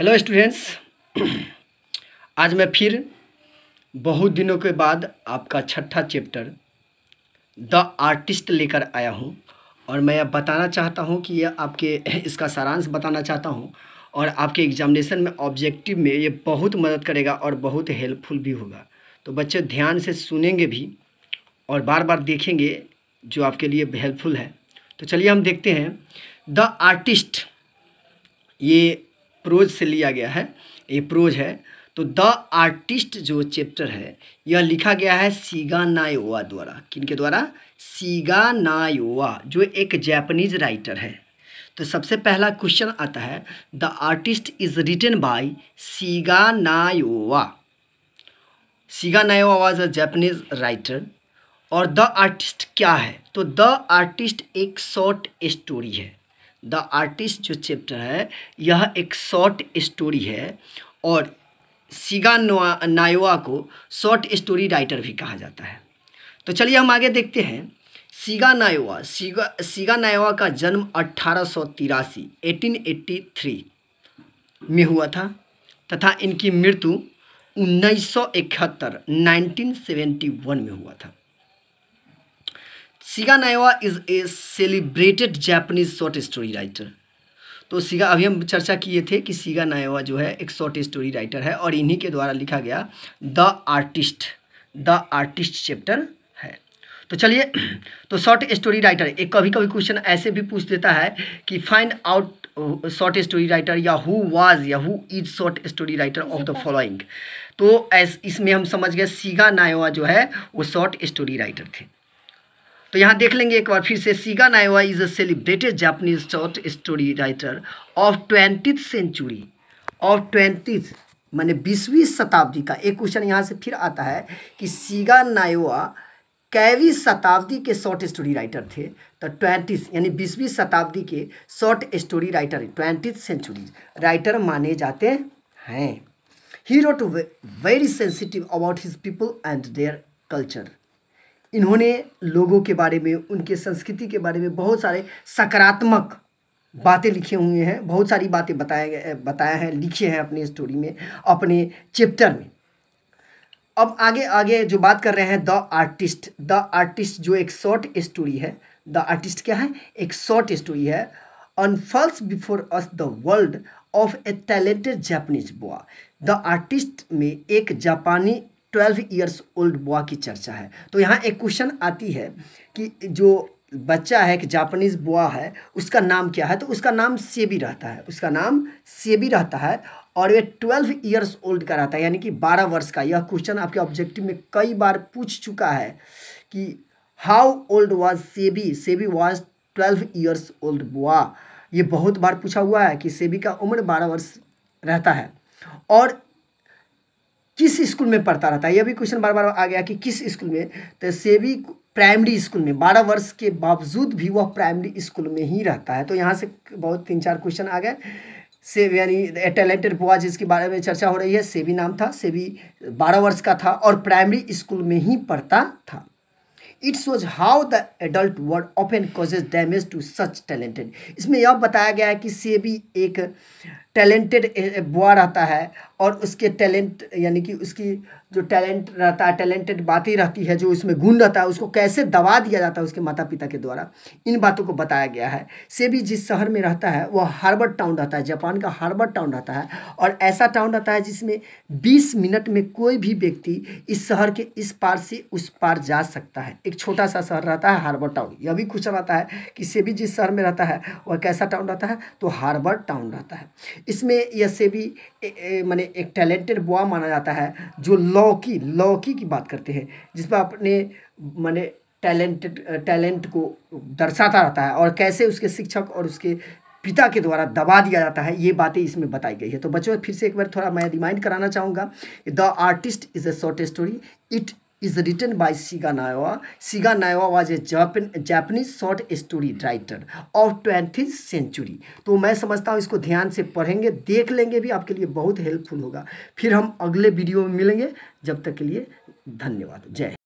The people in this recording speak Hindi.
हेलो स्टूडेंट्स आज मैं फिर बहुत दिनों के बाद आपका छठा चैप्टर द आर्टिस्ट लेकर आया हूँ। और मैं अब बताना चाहता हूँ कि यह आपके, इसका सारांश बताना चाहता हूँ। और आपके एग्जामिनेशन में ऑब्जेक्टिव में ये बहुत मदद करेगा और बहुत हेल्पफुल भी होगा। तो बच्चे ध्यान से सुनेंगे भी और बार बार देखेंगे जो आपके लिए हेल्पफुल है। तो चलिए हम देखते हैं। द आर्टिस्ट ये प्रोज से लिया गया है, ये प्रोज है तो द आर्टिस्ट जो चैप्टर है, यह लिखा गया है सीगा नायोवा द्वारा। किनके द्वारा? सीगा नायोवा, जो एक जैपनीज राइटर है। तो सबसे पहला क्वेश्चन आता है, the artist is written by Shiga Naoya. Shiga Naoya was a Japanese writer, और द आर्टिस्ट क्या है? तो द आर्टिस्ट एक शॉर्ट स्टोरी है। द आर्टिस्ट जो चैप्टर है, यह एक शॉर्ट स्टोरी है और सीगा नायोवा को शॉर्ट स्टोरी राइटर भी कहा जाता है। तो चलिए हम आगे देखते हैं। सीगा नायोवा सीगा सीगा नायोवा का जन्म अट्ठारह सौ तिरासी एटीन एट्टी थ्री में हुआ था तथा इनकी मृत्यु उन्नीस सौ इकहत्तर, नाइनटीन सेवेंटी वन में हुआ था। Shiga Naoya is a celebrated Japanese short story writer तो सीगा अभी हम चर्चा किए थे कि सीगा नायोवा जो है एक शॉर्ट स्टोरी राइटर है और इन्हीं के द्वारा लिखा गया the artist the artist chapter है। तो चलिए तो शॉर्ट स्टोरी राइटर एक कभी कभी क्वेश्चन ऐसे भी पूछ देता है कि find out short story writer या हु वाज या who is short story writer of the following तो इसमें हम समझ गए सीगा नायोवा जो है वो शॉर्ट स्टोरी राइटर थे। तो यहाँ देख लेंगे एक बार फिर से। Shiga Naoya is a celebrated Japanese short story writer of twenty century of twenty माने बीसवीं शताब्दी का। एक क्वेश्चन यहाँ से फिर आता है कि सीगा नायोवा कैवीं शताब्दी के शॉर्ट स्टोरी राइटर थे? तो ट्वेंटी यानी बीसवीं शताब्दी के short story writer twenty century writer माने जाते हैं। He wrote very sensitive about his people and their culture इन्होंने लोगों के बारे में, उनके संस्कृति के बारे में बहुत सारे सकारात्मक बातें लिखे हुए हैं, बहुत सारी बातें बताए गए बताया हैं, लिखे हैं अपनी स्टोरी में, अपने चैप्टर में। अब आगे आगे जो बात कर रहे हैं द आर्टिस्ट द आर्टिस्ट जो एक शॉर्ट स्टोरी है द आर्टिस्ट क्या है? एक शॉर्ट स्टोरी है unfolds before us the world of a talented Japanese boy the artist में एक जापानी ट्वेल्व ईयर्स ओल्ड बॉय की चर्चा है। तो यहाँ एक क्वेश्चन आती है कि जो बच्चा है कि जापानीज बुआ है, उसका नाम क्या है? तो उसका नाम सेबी रहता है। उसका नाम सेबी रहता है और ये ट्वेल्व ईयर्स ओल्ड का रहता है, यानी कि बारह वर्ष का। यह क्वेश्चन आपके ऑब्जेक्टिव में कई बार पूछ चुका है कि how old was Seibei? Seibei was twelve years old बुआ। ये बहुत बार पूछा हुआ है कि सेबी का उम्र बारह वर्ष रहता है। और किस स्कूल में पढ़ता रहता है? यह भी क्वेश्चन बार बार आ गया कि किस स्कूल में? तो सेबी प्राइमरी स्कूल में, बारह वर्ष के बावजूद भी वह प्राइमरी स्कूल में ही रहता है। तो यहाँ से बहुत तीन चार क्वेश्चन आ गए। से यानी टैलेंटेड बुआ जिसके बारे में चर्चा हो रही है सेबी नाम था। सेबी बारह वर्ष का था और प्राइमरी स्कूल में ही पढ़ता था। It shows how the adult world often causes damage to such talented इसमें यह बताया गया है कि सेबी एक टैलेंटेड बुआ रहता है और उसके टैलेंट, यानी कि उसकी जो टैलेंट रहता है, टैलेंटेड बातें रहती है, जो उसमें गुण रहता है, उसको कैसे दबा दिया जाता है उसके माता पिता के द्वारा, इन बातों को बताया गया है। से भी जिस शहर में रहता है, वह हार्बर्ड टाउन रहता है, जापान का हार्बर्ड टाउन रहता है और ऐसा टाउन रहता है जिसमें 20 मिनट में कोई भी व्यक्ति इस शहर के इस पार से उस पार जा सकता है। एक छोटा सा शहर रहता है हार्बर्ड टाउन। यह भी क्वेश्चन आता है कि से भी जिस शहर में रहता है, वह कैसा टाउन रहता है? तो हार्बर्ड टाउन रहता है। इसमें यह से भी मैंने एक टैलेंटेड बुआ माना जाता है, जो लौकी लौकी की बात करते हैं, जिसमें अपने, मैंने टैलेंटेड टैलेंट को दर्शाता रहता है और कैसे उसके शिक्षक और उसके पिता के द्वारा दबा दिया जाता है, ये बातें इसमें बताई गई है। तो बच्चों, फिर से एक बार थोड़ा मैं रिमाइंड कराना चाहूँगा, the artist is a short story, it is written by Siga Nayawa. Siga Nayawa was a Japan, Japanese short story writer of 20th century. तो मैं समझता हूँ इसको ध्यान से पढ़ेंगे देख लेंगे भी आपके लिए बहुत हेल्पफुल होगा फिर हम अगले वीडियो में मिलेंगे जब तक के लिए धन्यवाद जय